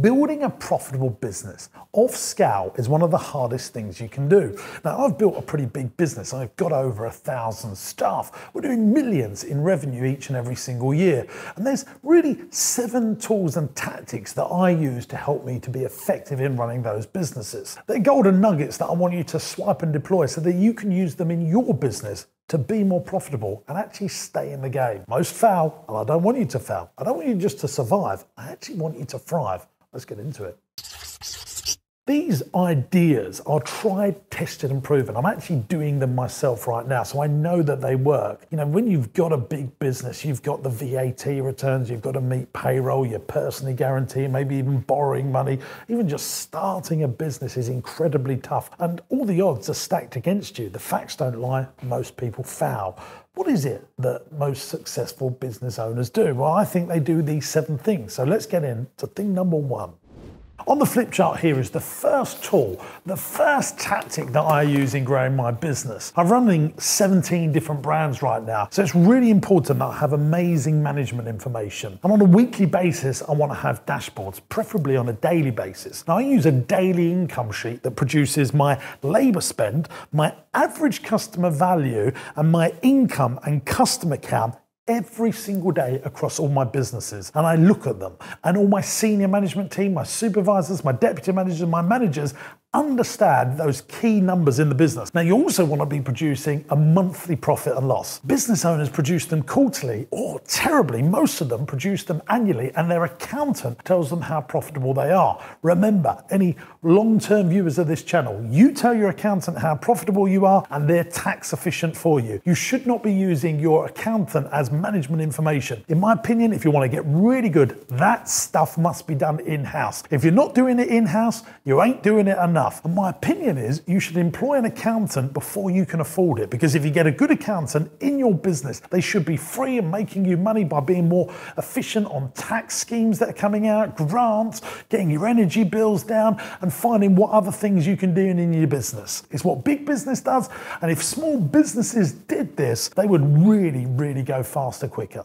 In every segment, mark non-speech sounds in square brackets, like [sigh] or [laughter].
Building a profitable business off scale is one of the hardest things you can do. Now, I've built a pretty big business. I've got over a thousand staff. We're doing millions in revenue each and every single year. And there's really seven tools and tactics that I use to help me to be effective in running those businesses. They're golden nuggets that I want you to swipe and deploy so that you can use them in your business to be more profitable and actually stay in the game. Most fail, and I don't want you to fail. I don't want you just to survive. I actually want you to thrive. Let's get into it. These ideas are tried, tested, and proven. I'm actually doing them myself right now, so I know that they work. You know, when you've got a big business, you've got the VAT returns, you've got to meet payroll, you're personally guaranteeing, maybe even borrowing money. Even just starting a business is incredibly tough, and all the odds are stacked against you. The facts don't lie, most people foul. What is it that most successful business owners do? Well, I think they do these seven things. So let's get into thing number one. On the flip chart here is the first tool, the first tactic that I use in growing my business. I'm running 17 different brands right now, so it's really important that I have amazing management information. And on a weekly basis, I want to have dashboards, preferably on a daily basis. Now, I use a daily income sheet that produces my labor spend, my average customer value, and my income and customer count every single day across all my businesses and I look at them. And all my senior management team, my supervisors, my deputy managers, my managers understand those key numbers in the business. Now, you also want to be producing a monthly profit and loss. Business owners produce them quarterly or terribly, most of them produce them annually, and their accountant tells them how profitable they are. Remember, any long term viewers of this channel, you tell your accountant how profitable you are, and they're tax efficient for you. You should not be using your accountant as management information. In my opinion, if you want to get really good, that stuff must be done in house. If you're not doing it in house, you ain't doing it enough enough. And my opinion is you should employ an accountant before you can afford it. Because if you get a good accountant in your business, they should be free and making you money by being more efficient on tax schemes that are coming out, grants, getting your energy bills down, and finding what other things you can do in your business. It's what big business does. And if small businesses did this, they would really, really go faster quicker.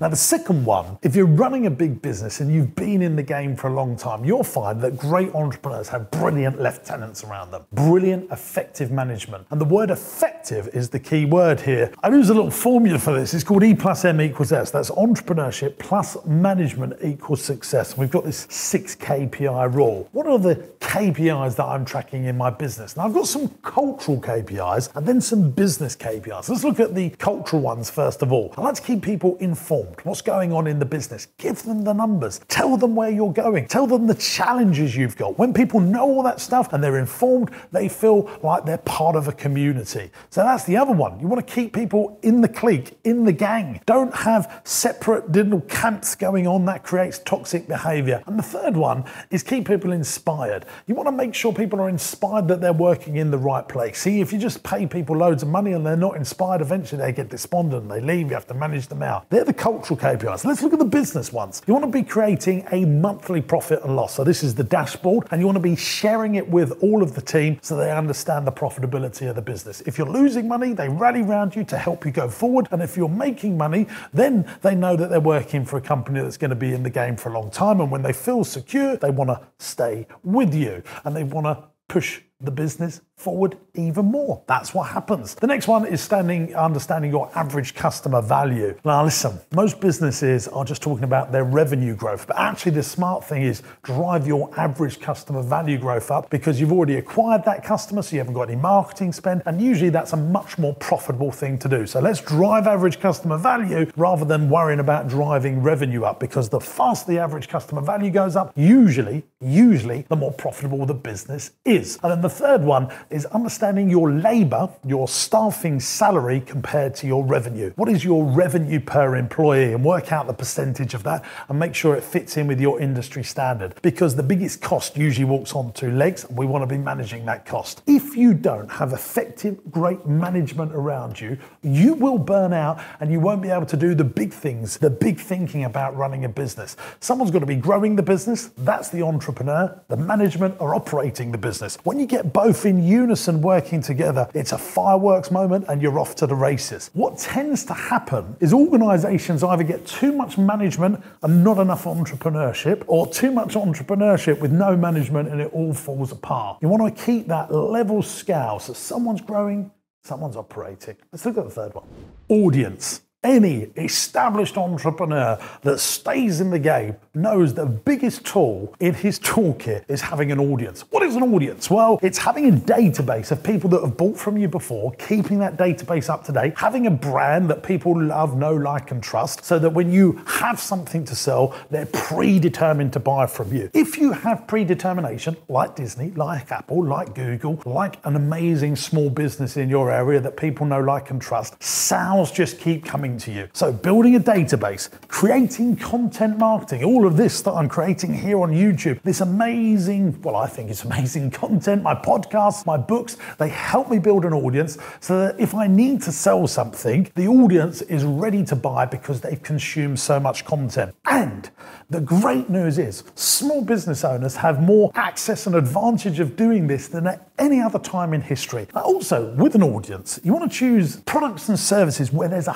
Now, the second one, if you're running a big business and you've been in the game for a long time, you'll find that great entrepreneurs have brilliant lieutenants around them, brilliant effective management. And the word effective is the key word here. I use a little formula for this. It's called E plus M equals S. That's entrepreneurship plus management equals success. We've got this six KPI rule. What are the KPIs that I'm tracking in my business? Now, I've got some cultural KPIs and then some business KPIs. Let's look at the cultural ones first of all. I like to keep people informed. What's going on in the business? Give them the numbers. Tell them where you're going. Tell them the challenges you've got. When people know all that stuff and they're informed, they feel like they're part of a community. So that's the other one. You want to keep people in the clique, in the gang. Don't have separate little camps going on that creates toxic behavior. And the third one is keep people inspired. You want to make sure people are inspired that they're working in the right place. See, if you just pay people loads of money and they're not inspired, eventually they get despondent and they leave. You have to manage them out. They're the cultural KPIs. Let's look at the business ones. You want to be creating a monthly profit and loss. So this is the dashboard, and you want to be sharing it with all of the team so they understand the profitability of the business. If you're losing money, they rally around you to help you go forward. And if you're making money, then they know that they're working for a company that's going to be in the game for a long time. And when they feel secure, they want to stay with you and they want to push the business forward even more. That's what happens. The next one is standing, understanding your average customer value. Now, listen, most businesses are just talking about their revenue growth, but actually, the smart thing is drive your average customer value growth up because you've already acquired that customer, so you haven't got any marketing spend, and usually that's a much more profitable thing to do. So let's drive average customer value rather than worrying about driving revenue up because the faster the average customer value goes up, usually, usually, the more profitable the business is. And then the third one is understanding your labor, your staffing salary compared to your revenue. What is your revenue per employee? And work out the percentage of that and make sure it fits in with your industry standard. Because the biggest cost usually walks on two legs, and we want to be managing that cost. If you don't have effective, great management around you, you will burn out and you won't be able to do the big things, the big thinking about running a business. Someone's got to be growing the business, that's the entrepreneur. The management are operating the business. When you get both in unison working together, it's a fireworks moment and you're off to the races. What tends to happen is organizations either get too much management and not enough entrepreneurship, or too much entrepreneurship with no management and it all falls apart. You want to keep that level scale so someone's growing, someone's operating. Let's look at the third one audience any established entrepreneur that stays in the game knows the biggest tool in his toolkit is having an audience. What is an audience? Well, it's having a database of people that have bought from you before, keeping that database up to date, having a brand that people love, know, like, and trust, so that when you have something to sell, they're predetermined to buy from you. If you have predetermination, like Disney, like Apple, like Google, like an amazing small business in your area that people know, like, and trust, sales just keep coming to you. So, building a database, creating content marketing, all of this that I'm creating here on YouTube, this amazing, well, I think it's amazing [laughs] content, my podcasts, my books, they help me build an audience so that if I need to sell something, the audience is ready to buy because they've consumed so much content. And the great news is, small business owners have more access and advantage of doing this than at any other time in history. Also, with an audience, you want to choose products and services where there's a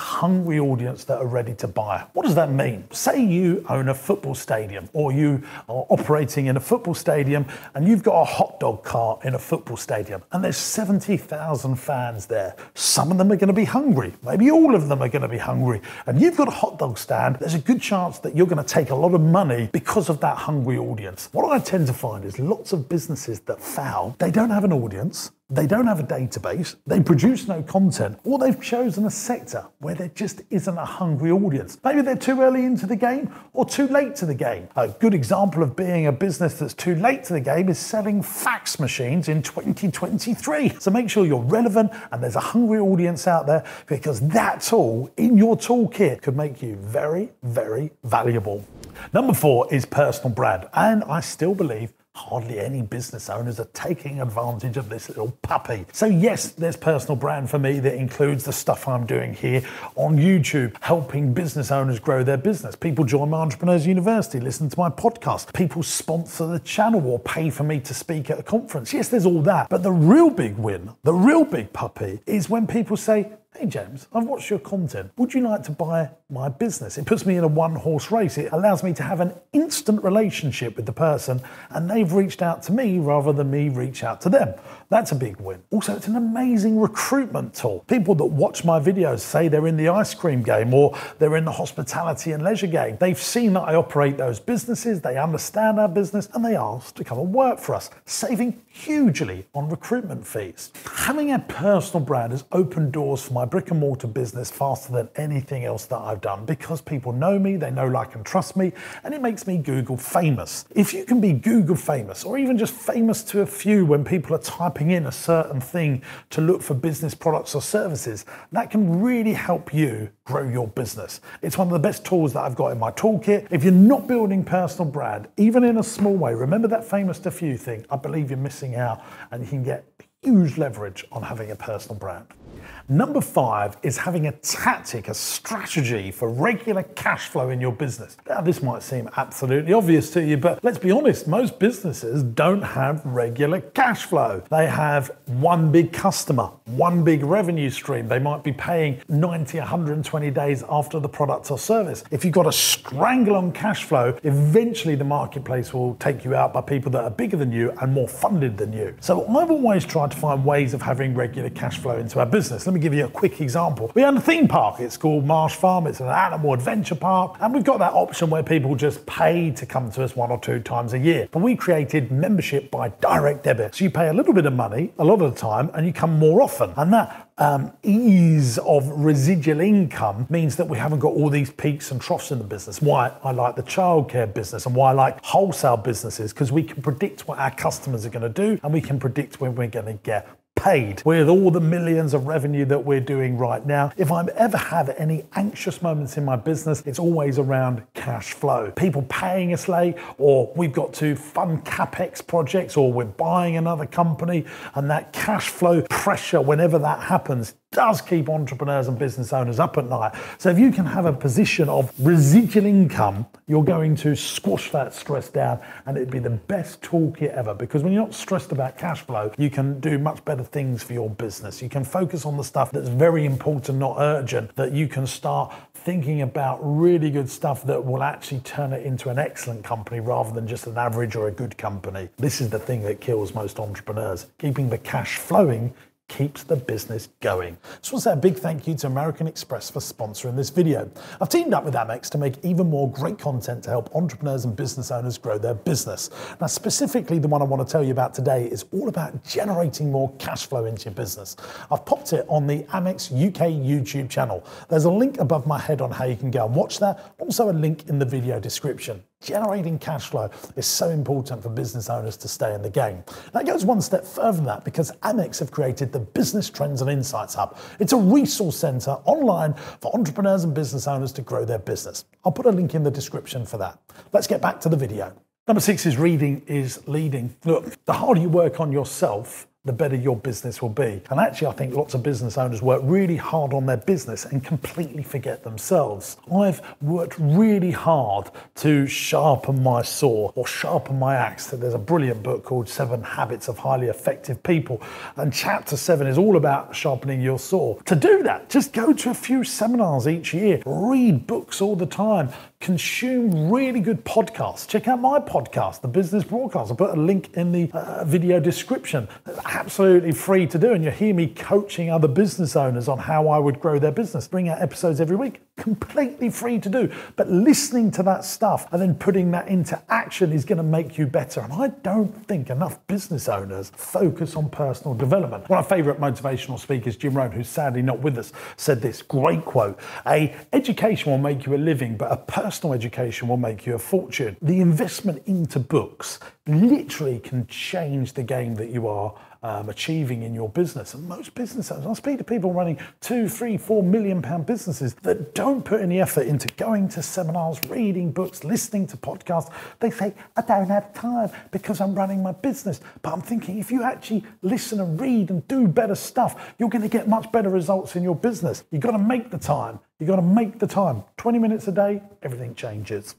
audience that are ready to buy. What does that mean? Say you own a football stadium or you are operating in a football stadium and you've got a hot dog cart in a football stadium and there's 70,000 fans there. Some of them are going to be hungry. Maybe all of them are going to be hungry. And you've got a hot dog stand, there's a good chance that you're going to take a lot of money because of that hungry audience. What I tend to find is lots of businesses that fail, they don't have an audience, they don't have a database, they produce no content, or they've chosen a sector where there just isn't a hungry audience. Maybe they're too early into the game or too late to the game. A good example of being a business that's too late to the game is selling fax machines in 2023. So make sure you're relevant and there's a hungry audience out there because that tool in your toolkit could make you very, very valuable. Number four is personal brand. And I still believe hardly any business owners are taking advantage of this little puppy. So, yes, there's personal brand for me that includes the stuff I'm doing here on YouTube, helping business owners grow their business. People join my Entrepreneurs University, listen to my podcast, people sponsor the channel or pay for me to speak at a conference. Yes, there's all that. But the real big win, the real big puppy, is when people say, Hey James, I've watched your content. Would you like to buy my business? It puts me in a one horse race. It allows me to have an instant relationship with the person and they've reached out to me rather than me reach out to them. That's a big win. Also, it's an amazing recruitment tool. People that watch my videos say they're in the ice cream game or they're in the hospitality and leisure game. They've seen that I operate those businesses, they understand our business, and they ask to come and work for us, saving hugely on recruitment fees. Having a personal brand has opened doors for my brick and mortar business faster than anything else that I've done because people know me, they know, like, and trust me, and it makes me Google famous. If you can be Google famous or even just famous to a few when people are typing in a certain thing to look for business products or services, that can really help you grow your business. It's one of the best tools that I've got in my toolkit. If you're not building personal brand, even in a small way, remember that famous few thing, I believe you're missing out and you can get huge leverage on having a personal brand. Number five is having a tactic, a strategy for regular cash flow in your business. Now, this might seem absolutely obvious to you, but let's be honest, most businesses don't have regular cash flow. They have one big customer, one big revenue stream. They might be paying 90, 120 days after the product or service. If you've got a strangle on cash flow, eventually the marketplace will take you out by people that are bigger than you and more funded than you. So I've always tried to find ways of having regular cash flow into our business. Let me give you a quick example. We own a theme park. It's called Marsh Farm. It's an animal adventure park. And we've got that option where people just pay to come to us one or two times a year. But we created membership by direct debit. So you pay a little bit of money a lot of the time and you come more often. And that um, ease of residual income means that we haven't got all these peaks and troughs in the business. Why I like the childcare business and why I like wholesale businesses because we can predict what our customers are going to do and we can predict when we're going to get paid with all the millions of revenue that we're doing right now. If I ever have any anxious moments in my business, it's always around cash flow. People paying us late, or we've got to fund capex projects, or we're buying another company, and that cash flow pressure, whenever that happens, does keep entrepreneurs and business owners up at night. So if you can have a position of residual income, you're going to squash that stress down and it'd be the best toolkit ever because when you're not stressed about cash flow, you can do much better things for your business. You can focus on the stuff that's very important, not urgent, that you can start thinking about really good stuff that will actually turn it into an excellent company rather than just an average or a good company. This is the thing that kills most entrepreneurs. Keeping the cash flowing keeps the business going. Just want to say a big thank you to American Express for sponsoring this video. I've teamed up with Amex to make even more great content to help entrepreneurs and business owners grow their business. Now, specifically, the one I want to tell you about today is all about generating more cash flow into your business. I've popped it on the Amex UK YouTube channel. There's a link above my head on how you can go and watch that, also a link in the video description. Generating cash flow is so important for business owners to stay in the game. That goes one step further than that because Amex have created the Business Trends and Insights Hub. It's a resource center online for entrepreneurs and business owners to grow their business. I'll put a link in the description for that. Let's get back to the video. Number six is reading is leading. Look, the harder you work on yourself, the better your business will be. And actually, I think lots of business owners work really hard on their business and completely forget themselves. I've worked really hard to sharpen my saw or sharpen my axe. There's a brilliant book called Seven Habits of Highly Effective People. And chapter seven is all about sharpening your saw. To do that, just go to a few seminars each year, read books all the time, consume really good podcasts. Check out my podcast, The Business Broadcast. I'll put a link in the uh, video description. It's absolutely free to do. And you hear me coaching other business owners on how I would grow their business. Bring out episodes every week. Completely free to do. But listening to that stuff and then putting that into action is going to make you better. And I don't think enough business owners focus on personal development. One of my favorite motivational speakers, Jim Rohn, who's sadly not with us, said this great quote A education will make you a living, but a personal education will make you a fortune. The investment into books literally can change the game that you are um, achieving in your business. And most business owners, I speak to people running two, three, four million pound businesses that don't put any effort into going to seminars, reading books, listening to podcasts. They say, I don't have time because I'm running my business. But I'm thinking, if you actually listen and read and do better stuff, you're going to get much better results in your business. You've got to make the time. You've got to make the time. 20 minutes a day, everything changes.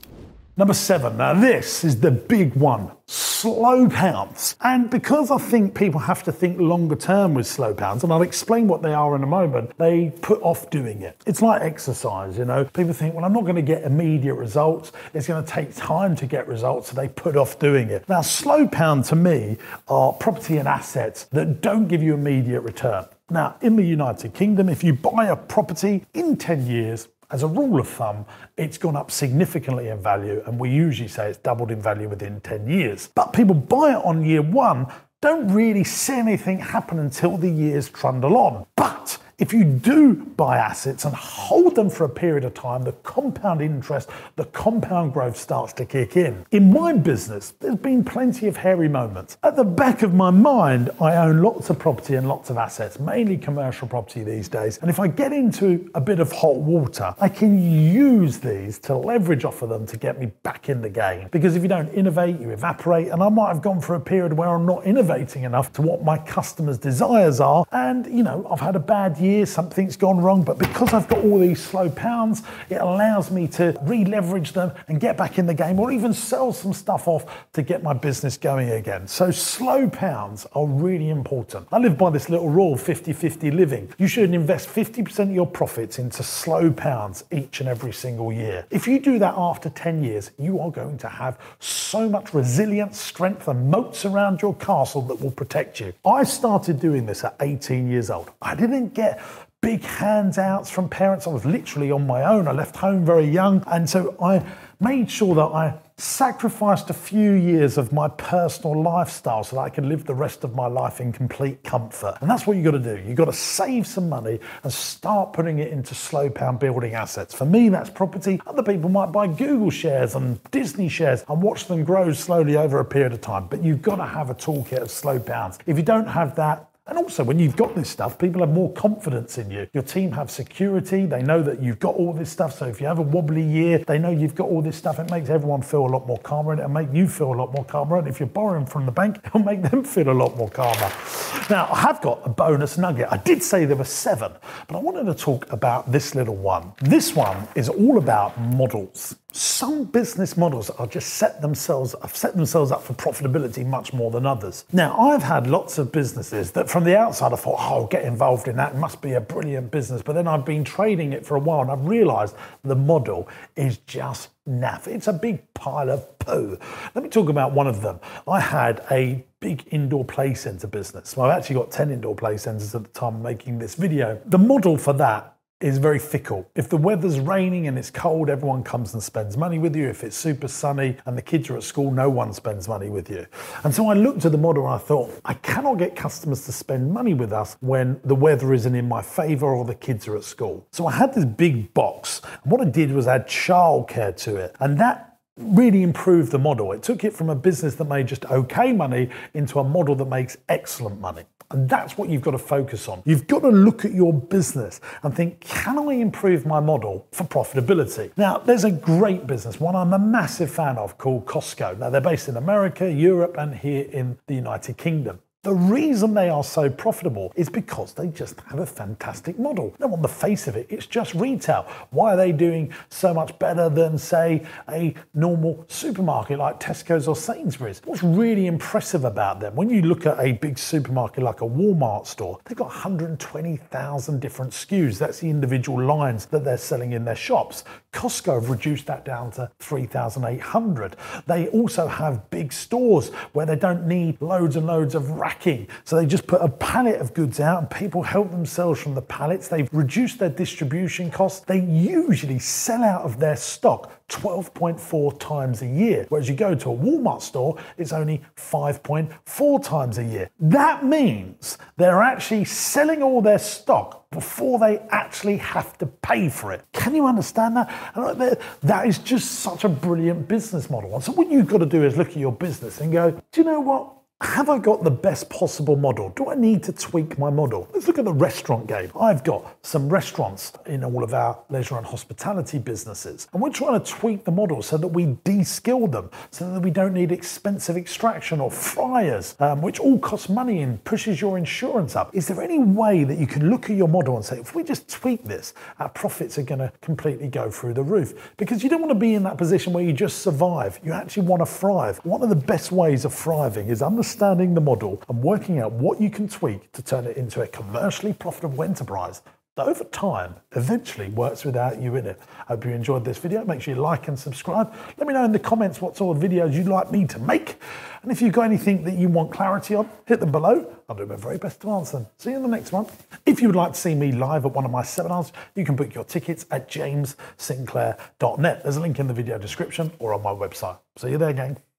Number seven, now this is the big one slow pounds. And because I think people have to think longer term with slow pounds, and I'll explain what they are in a moment, they put off doing it. It's like exercise, you know. People think, well, I'm not going to get immediate results. It's going to take time to get results, so they put off doing it. Now, slow pound to me are property and assets that don't give you immediate return. Now, in the United Kingdom, if you buy a property in 10 years, as a rule of thumb, it's gone up significantly in value, and we usually say it's doubled in value within 10 years. But people buy it on year one, don't really see anything happen until the years trundle on. But if you do buy assets and hold them for a period of time, the compound interest, the compound growth starts to kick in. In my business, there's been plenty of hairy moments. At the back of my mind, I own lots of property and lots of assets, mainly commercial property these days. And if I get into a bit of hot water, I can use these to leverage off of them to get me back in the game. Because if you don't innovate, you evaporate. And I might have gone for a period where I'm not innovating enough to what my customers' desires are. And, you know, I've had a bad year something's gone wrong. But because I've got all these slow pounds, it allows me to re leverage them and get back in the game or even sell some stuff off to get my business going again. So, slow pounds are really important. I live by this little rule 50 50 living. You should invest 50% of your profits into slow pounds each and every single year. If you do that after 10 years, you are going to have so much resilience, strength, and moats around your castle that will protect you. I started doing this at 18 years old. I didn't get big handouts from parents. I was literally on my own. I left home very young. And so I made sure that I sacrificed a few years of my personal lifestyle so that I could live the rest of my life in complete comfort. And that's what you got to do. You got to save some money and start putting it into slow pound building assets. For me, that's property. Other people might buy Google shares and Disney shares and watch them grow slowly over a period of time. But you've got to have a toolkit of slow pounds. If you don't have that, And also, when you've got this stuff, people have more confidence in you. Your team have security. They know that you've got all this stuff. So if you have a wobbly year, they know you've got all this stuff. It makes everyone feel a lot more calmer and it'll make you feel a lot more calmer. And if you're borrowing from the bank, [laughs] it'll make them feel a lot more calmer. Now, I have got a bonus nugget. I did say there were seven, but I wanted to talk about this little one. This one is all about models. Some business models are just set themselves have set themselves up for profitability much more than others. Now, I've had lots of businesses that from the outside I thought, oh, I'll get involved in that. It must be a brilliant business. But then I've been trading it for a while and I've realized the model is just naff. It's a big pile of poo. Let me talk about one of them. I had a big indoor play center business. Well, I've actually got 10 indoor play centers at the time making this video. The model for that is very fickle. If the weather's raining and it's cold, everyone comes and spends money with you. If it's super sunny and the kids are at school, no one spends money with you. And so I looked at the model and I thought, I cannot get customers to spend money with us when the weather isn't in my favor or the kids are at school. So I had this big box. And what I did was add childcare to it. And that really improved the model. It took it from a business that made just okay money into a model that makes excellent money. And that's what you've got to focus on. You've got to look at your business and think, can I improve my model for profitability? Now, there's a great business, one I'm a massive fan of called Costco. Now, they're based in America, Europe, and here in the United Kingdom. The reason they are so profitable is because they just have a fantastic model. Now, on the face of it, it's just retail. Why are they doing so much better than, say, a normal supermarket like Tesco's or Sainsbury's? What's really impressive about them, when you look at a big supermarket like a Walmart store, they've got 120,000 different SKUs. That's the individual lines that they're selling in their shops. Costco have reduced that down to 3,800. They also have big stores where they don't need loads and loads of So they just put a pallet of goods out and people help themselves from the pallets. They've reduced their distribution costs. They usually sell out of their stock 12.4 times a year. Whereas you go to a Walmart store, it's only 5.4 times a year. That means they're actually selling all their stock before they actually have to pay for it. Can you understand that? Uh, that is just such a brilliant business model. And so what you've got to do is look at your business and go, do you know what? Have I got the best possible model? Do I need to tweak my model? Let's look at the restaurant game. I've got some restaurants in all of our leisure and hospitality businesses, and we're trying to tweak the model so that we de-skill them, so that we don't need expensive extraction or fryers, um, which all cost money and pushes your insurance up. Is there any way that you can look at your model and say, if we just tweak this, our profits are going to completely go through the roof? Because you don't want to be in that position where you just survive. You actually want to thrive. One of the best ways of thriving is understanding understanding the model and working out what you can tweak to turn it into a commercially profitable enterprise that over time eventually works without you in it. I hope you enjoyed this video. Make sure you like and subscribe. Let me know in the comments what sort of videos you'd like me to make. And if you've got anything that you want clarity on, hit them below. I'll do my very best to answer them. See you in the next one. If you would like to see me live at one of my seminars, you can book your tickets at jamessinclair.net. There's a link in the video description or on my website. See you there, gang.